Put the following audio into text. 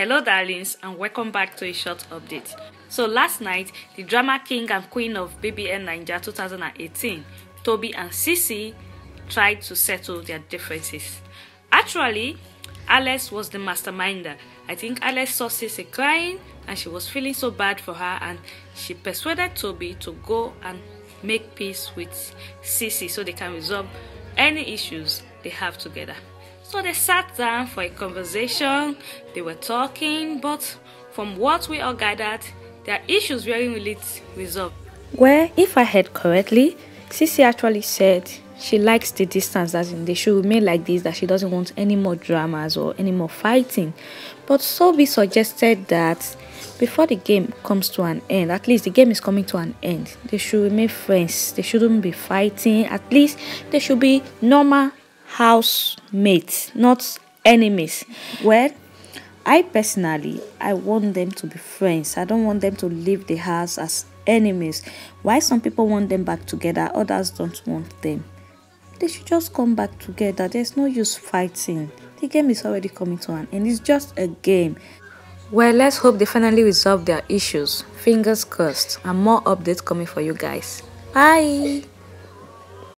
Hello, darlings, and welcome back to a short update. So, last night, the drama king and queen of BBN Nigeria 2018, Tobi and Cee C, tried to settle their differences. Actually, Alex was the masterminder. I think Alex saw Cee C crying and she was feeling so bad for her, and she persuaded Tobi to go and make peace with Cee C so they can resolve any issues they have together. So they sat down for a conversation, they were talking, but from what we all gathered, their issues weren't really resolved. Well, if I heard correctly, Cee C actually said she likes the distance, as in they should remain like this, that she doesn't want any more dramas or any more fighting. But Tobi suggested that before the game comes to an end, at least the game is coming to an end, they should remain friends. They shouldn't be fighting. At least they should be normal housemates, not enemies. Well, I personally, I want them to be friends. I don't want them to leave the house as enemies. Why some people want them back together, others don't want them. They should just come back together. There's no use fighting. The game is already coming to an end. It's just a game. Well, let's hope they finally resolve their issues. Fingers crossed. And more updates coming for you guys. Bye.